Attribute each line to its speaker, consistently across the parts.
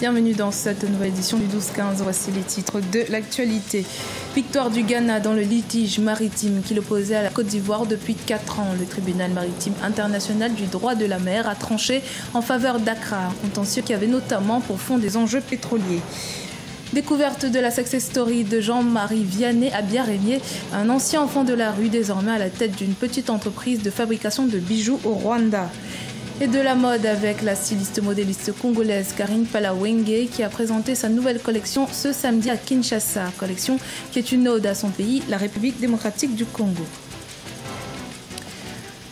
Speaker 1: Bienvenue dans cette nouvelle édition du 12-15. Voici les titres de l'actualité. Victoire du Ghana dans le litige maritime qui l'opposait à la Côte d'Ivoire depuis 4 ans. Le tribunal maritime international du droit de la mer a tranché en faveur d'Accra, contentieux qui avait notamment pour fond des enjeux pétroliers. Découverte de la success story de Jean-Marie Vianney à Biarrémier, un ancien enfant de la rue désormais à la tête d'une petite entreprise de fabrication de bijoux au Rwanda et de la mode avec la styliste modéliste congolaise Karine Palawenge qui a présenté sa nouvelle collection ce samedi à Kinshasa, collection qui est une ode à son pays, la République démocratique du Congo.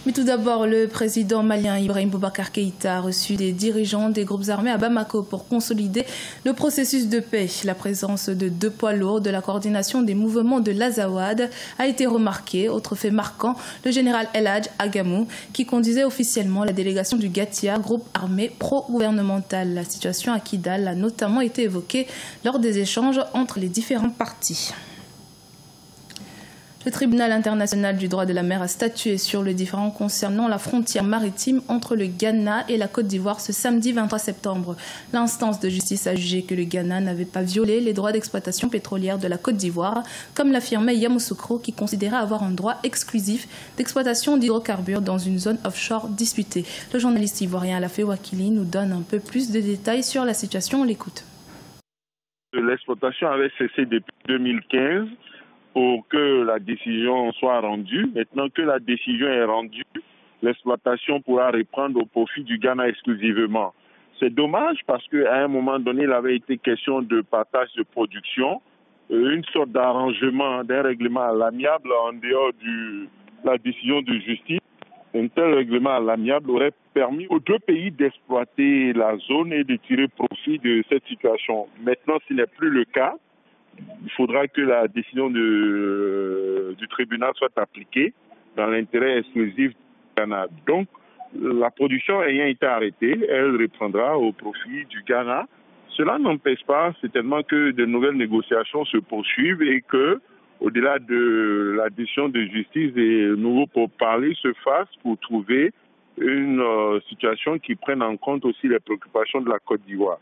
Speaker 1: Mais tout d'abord, le président malien Ibrahim Boubacar Keïta a reçu des dirigeants des groupes armés à Bamako pour consolider le processus de paix. La présence de deux poids lourds de la coordination des mouvements de l'Azawad a été remarquée. Autre fait marquant, le général Eladj Agamou qui conduisait officiellement la délégation du Gatia, groupe armé pro-gouvernemental. La situation à Kidal a notamment été évoquée lors des échanges entre les différents partis. Le tribunal international du droit de la mer a statué sur le différend concernant la frontière maritime entre le Ghana et la Côte d'Ivoire ce samedi 23 septembre. L'instance de justice a jugé que le Ghana n'avait pas violé les droits d'exploitation pétrolière de la Côte d'Ivoire, comme l'affirmait Yamoussoukro qui considérait avoir un droit exclusif d'exploitation d'hydrocarbures dans une zone offshore disputée. Le journaliste ivoirien Alafé Wakili nous donne un peu plus de détails sur la situation. On l'écoute.
Speaker 2: L'exploitation avait cessé depuis 2015 pour que décision soit rendue. Maintenant que la décision est rendue, l'exploitation pourra reprendre au profit du Ghana exclusivement. C'est dommage parce qu'à un moment donné, il avait été question de partage de production, euh, une sorte d'arrangement, d'un règlement à l'amiable en dehors de la décision de justice. Un tel règlement à l'amiable aurait permis aux deux pays d'exploiter la zone et de tirer profit de cette situation. Maintenant, ce n'est plus le cas il faudra que la décision de, du tribunal soit appliquée dans l'intérêt exclusif du Ghana. Donc, la production ayant été arrêtée, elle reprendra au profit du Ghana. Cela n'empêche pas certainement que de nouvelles négociations se poursuivent et que, au-delà de la décision de justice, des nouveaux pourparlers se fassent pour trouver une euh, situation qui prenne en compte aussi les préoccupations de la Côte d'Ivoire.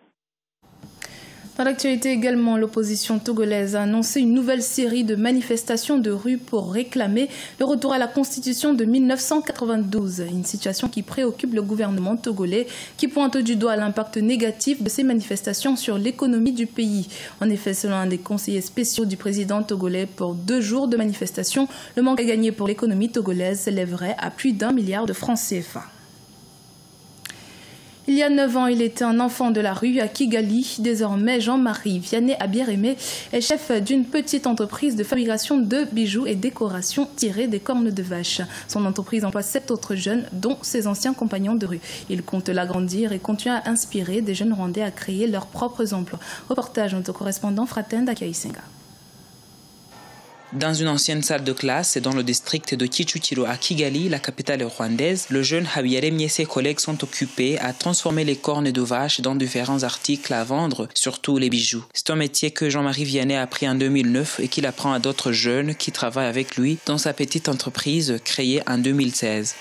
Speaker 1: Dans l'actualité également, l'opposition togolaise a annoncé une nouvelle série de manifestations de rue pour réclamer le retour à la constitution de 1992, une situation qui préoccupe le gouvernement togolais qui pointe du doigt l'impact négatif de ces manifestations sur l'économie du pays. En effet, selon un des conseillers spéciaux du président togolais pour deux jours de manifestation, le manque à gagner pour l'économie togolaise s'élèverait à plus d'un milliard de francs CFA. Il y a 9 ans, il était un enfant de la rue à Kigali. Désormais, Jean-Marie Vianney Abierémé est chef d'une petite entreprise de fabrication de bijoux et décorations tirées des cornes de vache. Son entreprise emploie sept autres jeunes, dont ses anciens compagnons de rue. Il compte l'agrandir et continue à inspirer des jeunes Rwandais à créer leurs propres emplois. Reportage de notre correspondant Fraten Senga.
Speaker 3: Dans une ancienne salle de classe dans le district de Kichutiro à Kigali, la capitale rwandaise, le jeune Habiyarem et ses collègues sont occupés à transformer les cornes de vache dans différents articles à vendre, surtout les bijoux. C'est un métier que Jean-Marie Vianney a appris en 2009 et qu'il apprend à d'autres jeunes qui travaillent avec lui dans sa petite entreprise créée en 2016.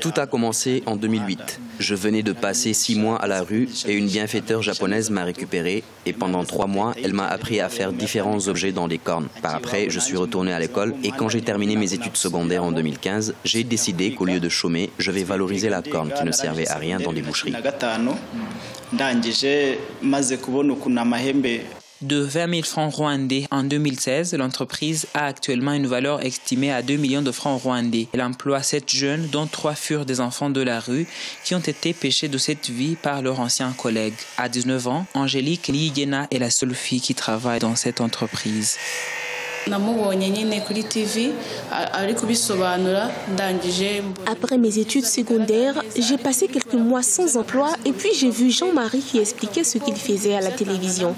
Speaker 4: Tout a commencé en 2008. Je venais de passer six mois à la rue et une bienfaiteur japonaise m'a récupéré et pendant trois mois, elle m'a appris à faire différents objets dans les cornes. Par après, je suis retourné à l'école et quand j'ai terminé mes études secondaires en 2015, j'ai décidé qu'au lieu de chômer, je vais valoriser la corne qui ne servait à rien dans les boucheries
Speaker 3: de 20 000 francs rwandais en 2016, l'entreprise a actuellement une valeur estimée à 2 millions de francs rwandais. Elle emploie sept jeunes, dont trois furent des enfants de la rue, qui ont été pêchés de cette vie par leurs anciens collègues. À 19 ans, Angélique Liyena est la seule fille qui travaille dans cette entreprise.
Speaker 5: Après mes études secondaires, j'ai passé quelques mois sans emploi et puis j'ai vu Jean-Marie qui expliquait ce qu'il faisait à la télévision.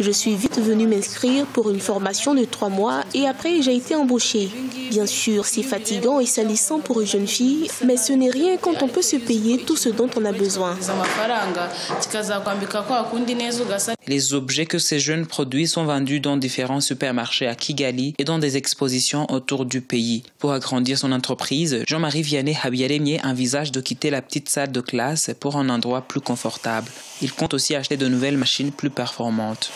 Speaker 5: Je suis vite venue m'inscrire pour une formation de trois mois et après j'ai été embauchée. Bien sûr, c'est fatigant et salissant pour une jeune fille, mais ce n'est rien quand on peut se payer tout ce dont on a besoin.
Speaker 3: Les objets que ces jeunes produisent sont vendus dans différents supermarchés à Kigali Et dans des expositions autour du pays. Pour agrandir son entreprise, Jean-Marie Vianney Habiyaremie envisage de quitter la petite salle de classe pour un endroit plus confortable. Il compte aussi acheter de nouvelles machines plus performantes.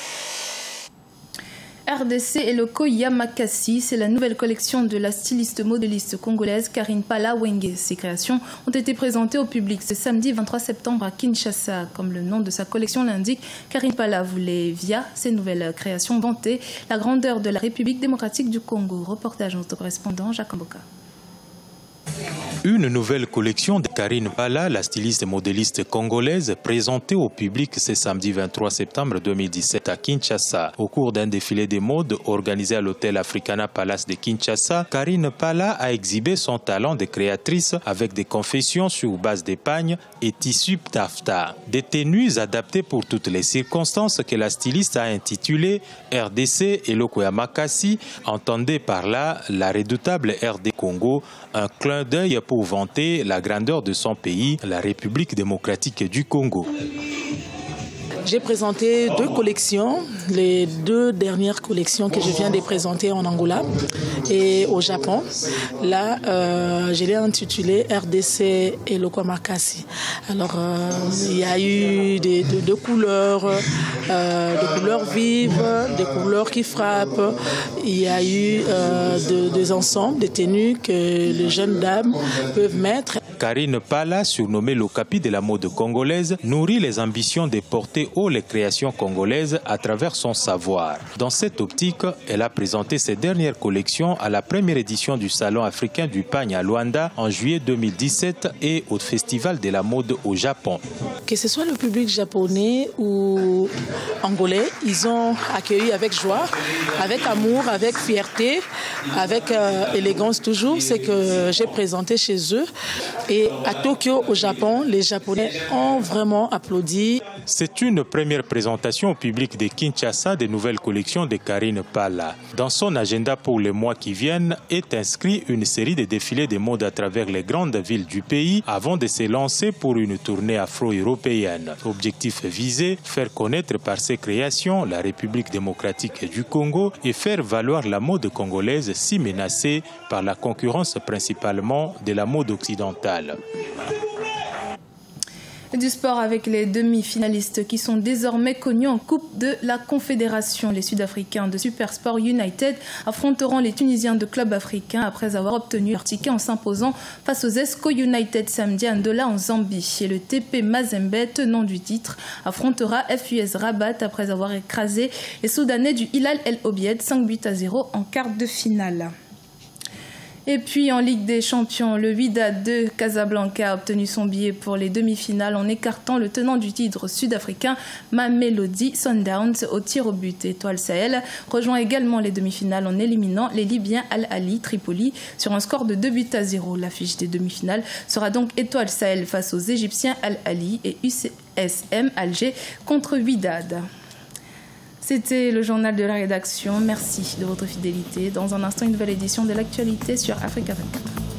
Speaker 1: RDC et le Yamakasi, c'est la nouvelle collection de la styliste modéliste congolaise Karine Pala Wenge. Ces créations ont été présentées au public ce samedi 23 septembre à Kinshasa. Comme le nom de sa collection l'indique, Karine Pala voulait, via ces nouvelles créations, vanter la grandeur de la République démocratique du Congo. Reportage notre correspondant Jacques Mboka.
Speaker 6: Une nouvelle collection de Karine Pala, la styliste et modéliste congolaise, présentée au public ce samedi 23 septembre 2017 à Kinshasa. Au cours d'un défilé des modes organisé à l'hôtel Africana Palace de Kinshasa, Karine Pala a exhibé son talent de créatrice avec des confessions sur base d'épagne et tissus tafta. Des tenues adaptées pour toutes les circonstances que la styliste a intitulées RDC et Makasi, entendez par là la redoutable RD Congo, un clin d'œil pour vanter la grandeur de son pays, la République démocratique du Congo.
Speaker 7: J'ai présenté deux collections, les deux dernières collections que je viens de présenter en Angola et au Japon. Là, euh, je l'ai intitulé RDC et Lokomakasi. Alors, euh, il y a eu des, de, couleurs, euh, des couleurs vives, des couleurs qui frappent. Il y a eu des ensembles, des tenues que les jeunes dames peuvent mettre.
Speaker 6: Karine Pala, surnommée l'Okapi de la mode congolaise, nourrit les ambitions de porter les créations congolaises à travers son savoir. Dans cette optique, elle a présenté ses dernières collections à la première édition du Salon africain du pagne à Luanda en juillet 2017 et au Festival de la mode au Japon.
Speaker 7: Que ce soit le public japonais ou angolais, ils ont accueilli avec joie, avec amour, avec fierté, avec euh, élégance toujours ce que j'ai présenté chez eux. Et à Tokyo, au Japon, les Japonais ont vraiment applaudi.
Speaker 6: C'est une première présentation au public de Kinshasa des nouvelles collections de Karine Pala. Dans son agenda pour les mois qui viennent est inscrit une série de défilés de mode à travers les grandes villes du pays avant de se lancer pour une tournée afro-européenne. Objectif visé, faire connaître par ses créations la République démocratique du Congo et faire valoir la mode congolaise si menacée par la concurrence principalement de la mode occidentale.
Speaker 1: Du sport avec les demi-finalistes qui sont désormais connus en Coupe de la Confédération. Les Sud-Africains de Supersport United affronteront les Tunisiens de Club africain après avoir obtenu leur ticket en s'imposant face aux Esco United samedi à Ndola en Zambie. Et le TP Mazembe, tenant du titre, affrontera FUS Rabat après avoir écrasé les Soudanais du Hilal El Obied 5 buts à 0 en quart de finale. Et puis en Ligue des Champions, le Wydad de Casablanca a obtenu son billet pour les demi-finales en écartant le tenant du titre sud-africain Mamelody Sundowns au tir au but. Étoile Sahel rejoint également les demi-finales en éliminant les Libyens Al-Ali Tripoli sur un score de 2 buts à 0. L'affiche des demi-finales sera donc Étoile Sahel face aux Égyptiens Al-Ali et UCSM Alger contre Wydad. C'était le journal de la rédaction. Merci de votre fidélité. Dans un instant, une nouvelle édition de l'actualité sur Africa 24.